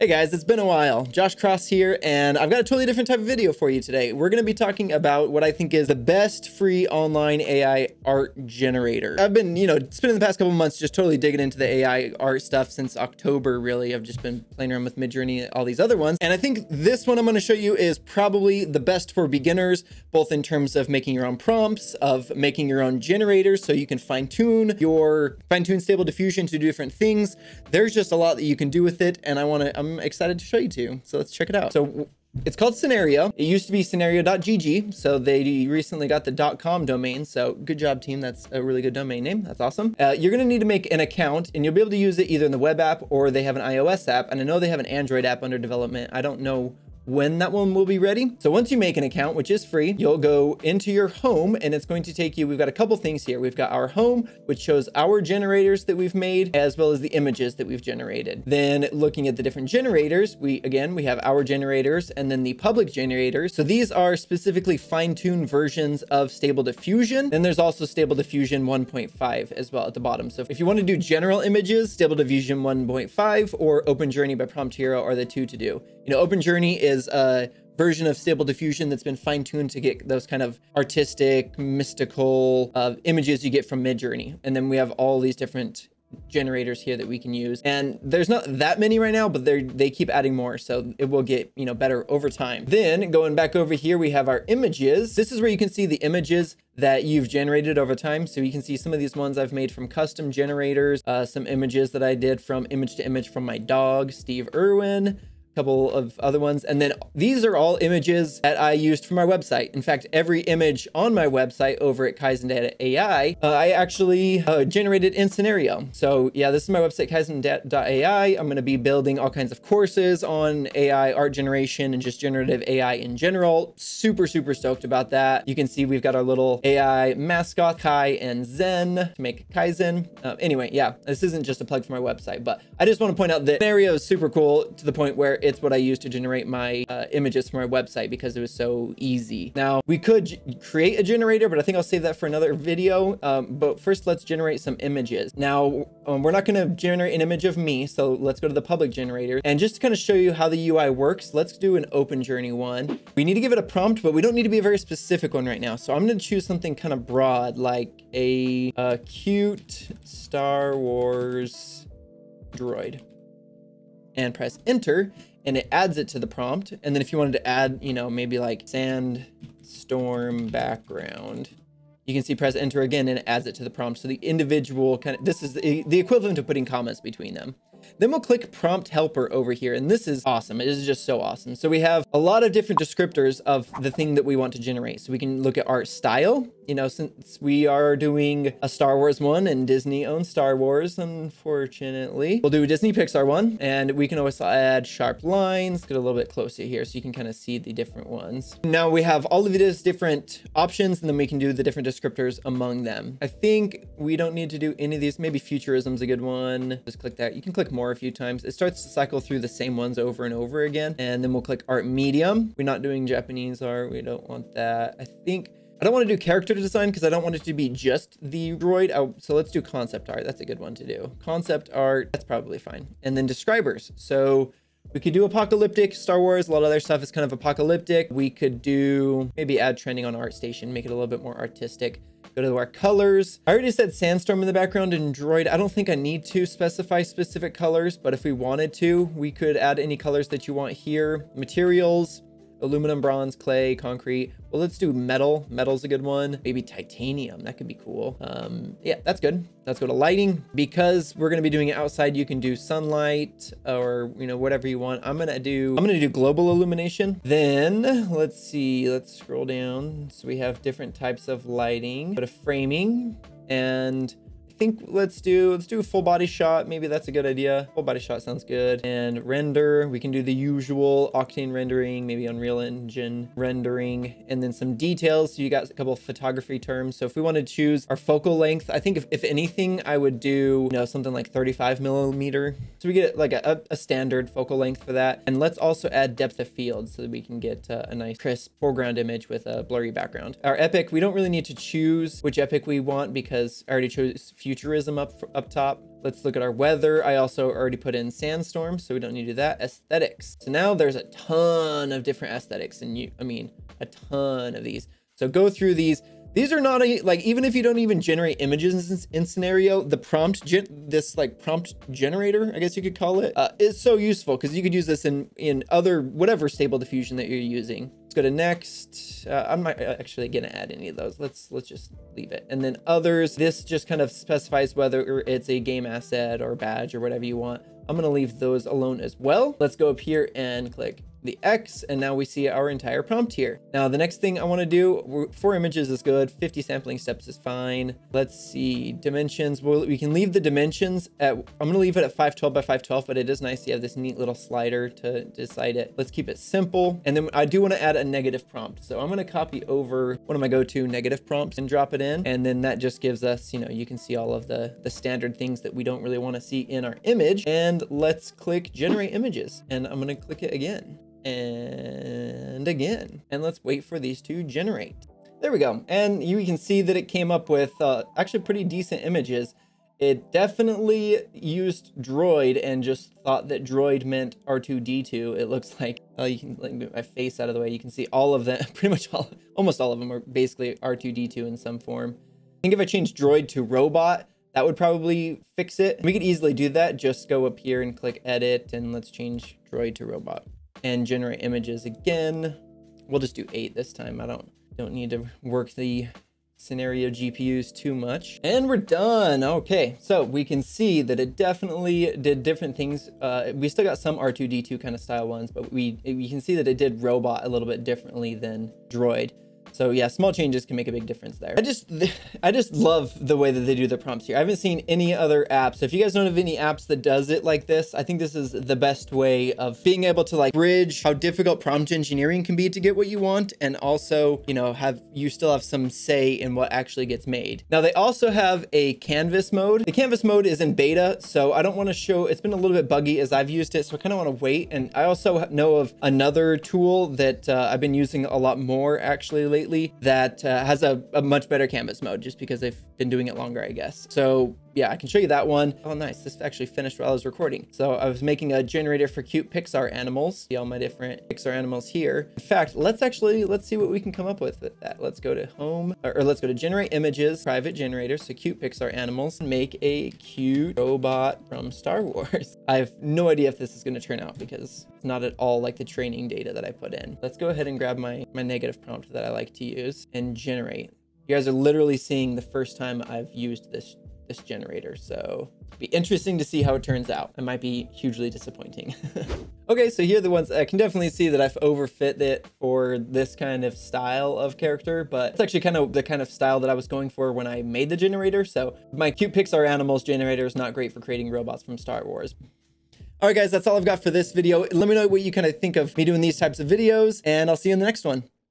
Hey guys, it's been a while. Josh Cross here, and I've got a totally different type of video for you today. We're going to be talking about what I think is the best free online AI art generator. I've been, you know, spending the past couple months just totally digging into the AI art stuff since October, really. I've just been playing around with Midjourney and all these other ones. And I think this one I'm going to show you is probably the best for beginners, both in terms of making your own prompts, of making your own generators so you can fine tune your fine tune stable diffusion to do different things. There's just a lot that you can do with it. And I want to, I'm excited to show you to. So let's check it out. So it's called Scenario. It used to be scenario.gg, so they recently got the .com domain. So good job, team. That's a really good domain name. That's awesome. Uh, you're going to need to make an account, and you'll be able to use it either in the web app or they have an iOS app. And I know they have an Android app under development. I don't know when that one will be ready. So once you make an account, which is free, you'll go into your home and it's going to take you, we've got a couple things here. We've got our home, which shows our generators that we've made, as well as the images that we've generated. Then looking at the different generators, we, again, we have our generators and then the public generators. So these are specifically fine-tuned versions of Stable Diffusion. Then there's also Stable Diffusion 1.5 as well at the bottom. So if you want to do general images, Stable Diffusion 1.5 or Open Journey by Prompt Hero are the two to do. You know, Open Journey is a version of Stable Diffusion that's been fine-tuned to get those kind of artistic, mystical uh, images you get from Midjourney. And then we have all these different generators here that we can use. And there's not that many right now but they they keep adding more so it will get you know better over time. Then going back over here we have our images. This is where you can see the images that you've generated over time. So you can see some of these ones i've made from custom generators uh, some images that i did from image to image from my dog steve irwin couple of other ones. And then these are all images that I used for my website. In fact, every image on my website over at Kaizen Data AI, uh, I actually uh, generated in scenario. So yeah, this is my website, kaizn.ai. I'm going to be building all kinds of courses on AI art generation and just generative AI in general. Super, super stoked about that. You can see we've got our little AI mascot, Kai and Zen to make Kaizen. Uh, anyway, yeah, this isn't just a plug for my website, but I just want to point out that scenario is super cool to the point where it's what I use to generate my uh, images for my website because it was so easy. Now we could create a generator, but I think I'll save that for another video. Um, but first let's generate some images. Now um, we're not going to generate an image of me. So let's go to the public generator and just to kind of show you how the UI works, let's do an open journey one. We need to give it a prompt, but we don't need to be a very specific one right now. So I'm going to choose something kind of broad, like a, a cute Star Wars droid and press enter and it adds it to the prompt. And then if you wanted to add, you know, maybe like sandstorm background, you can see press enter again and it adds it to the prompt. So the individual kind of, this is the, the equivalent of putting comments between them. Then we'll click prompt helper over here. And this is awesome. It is just so awesome. So we have a lot of different descriptors of the thing that we want to generate. So we can look at art style. You know, since we are doing a Star Wars one and Disney owns Star Wars, unfortunately, we'll do a Disney Pixar one and we can always add sharp lines, get a little bit closer here so you can kind of see the different ones. Now we have all of these different options and then we can do the different descriptors among them. I think we don't need to do any of these. Maybe futurism's is a good one. Just click that. You can click more a few times. It starts to cycle through the same ones over and over again. And then we'll click art medium. We're not doing Japanese art. We don't want that. I think I don't want to do character design because I don't want it to be just the droid. Oh, so let's do concept art. That's a good one to do. Concept art, that's probably fine. And then describers. So we could do apocalyptic Star Wars. A lot of other stuff is kind of apocalyptic. We could do maybe add trending on ArtStation, make it a little bit more artistic. Go to our colors. I already said sandstorm in the background and droid. I don't think I need to specify specific colors, but if we wanted to, we could add any colors that you want here. Materials, aluminum, bronze, clay, concrete. Well, let's do metal. Metal's a good one. Maybe titanium. That could be cool. Um, yeah, that's good. Let's go to lighting. Because we're going to be doing it outside, you can do sunlight or, you know, whatever you want. I'm going to do, I'm going to do global illumination. Then let's see, let's scroll down. So we have different types of lighting. Go to framing and think let's do let's do a full body shot. Maybe that's a good idea. Full body shot sounds good. And render, we can do the usual Octane rendering, maybe Unreal Engine rendering, and then some details. So you got a couple of photography terms. So if we want to choose our focal length, I think if, if anything, I would do, you know, something like 35 millimeter. So we get like a, a standard focal length for that. And let's also add depth of field so that we can get uh, a nice crisp foreground image with a blurry background. Our epic, we don't really need to choose which epic we want because I already chose futurism up up top. Let's look at our weather. I also already put in sandstorm, so we don't need to do that. Aesthetics. So now there's a ton of different aesthetics, and you, I mean, a ton of these. So go through these. These are not a, like, even if you don't even generate images in, in scenario, the prompt, this like prompt generator, I guess you could call it, uh, is so useful because you could use this in, in other, whatever stable diffusion that you're using. Let's go to next. Uh, I'm not actually gonna add any of those. Let's, let's just leave it. And then others, this just kind of specifies whether it's a game asset or badge or whatever you want. I'm gonna leave those alone as well. Let's go up here and click the X, and now we see our entire prompt here. Now, the next thing I want to do, four images is good, 50 sampling steps is fine. Let's see, dimensions, well, we can leave the dimensions at, I'm to leave it at 512 by 512, but it is nice to have this neat little slider to decide it. Let's keep it simple. And then I do want to add a negative prompt. So I'm going to copy over one of my go-to negative prompts and drop it in. And then that just gives us, you know, you can see all of the, the standard things that we don't really want to see in our image. And let's click generate images. And I'm going to click it again and again. And let's wait for these to generate. There we go. And you can see that it came up with uh, actually pretty decent images. It definitely used droid and just thought that droid meant R2D2. It looks like, oh, you can like, move my face out of the way. You can see all of them, pretty much all, almost all of them are basically R2D2 in some form. I think if I change droid to robot, that would probably fix it. We could easily do that. Just go up here and click edit and let's change droid to robot and generate images again. We'll just do eight this time. I don't don't need to work the scenario GPUs too much. And we're done. Okay, so we can see that it definitely did different things. Uh, we still got some R2-D2 kind of style ones, but we, we can see that it did robot a little bit differently than droid. So yeah, small changes can make a big difference there. I just, I just love the way that they do the prompts here. I haven't seen any other apps. If you guys don't of any apps that does it like this, I think this is the best way of being able to like bridge how difficult prompt engineering can be to get what you want. And also, you know, have, you still have some say in what actually gets made. Now they also have a canvas mode. The canvas mode is in beta. So I don't want to show, it's been a little bit buggy as I've used it. So I kind of want to wait. And I also know of another tool that uh, I've been using a lot more actually lately lately that uh, has a, a much better canvas mode just because they've been doing it longer, I guess. So yeah, I can show you that one. Oh, nice. This actually finished while I was recording. So I was making a generator for cute Pixar animals. See all my different Pixar animals here. In fact, let's actually, let's see what we can come up with with that. Let's go to home, or, or let's go to generate images, private generator, so cute Pixar animals, make a cute robot from Star Wars. I have no idea if this is going to turn out because it's not at all like the training data that I put in. Let's go ahead and grab my, my negative prompt that I like to use and generate. You guys are literally seeing the first time I've used this this generator. So be interesting to see how it turns out. It might be hugely disappointing. okay, so here are the ones I can definitely see that I've overfit it for this kind of style of character, but it's actually kind of the kind of style that I was going for when I made the generator. So my cute Pixar animals generator is not great for creating robots from Star Wars. All right, guys, that's all I've got for this video. Let me know what you kind of think of me doing these types of videos, and I'll see you in the next one.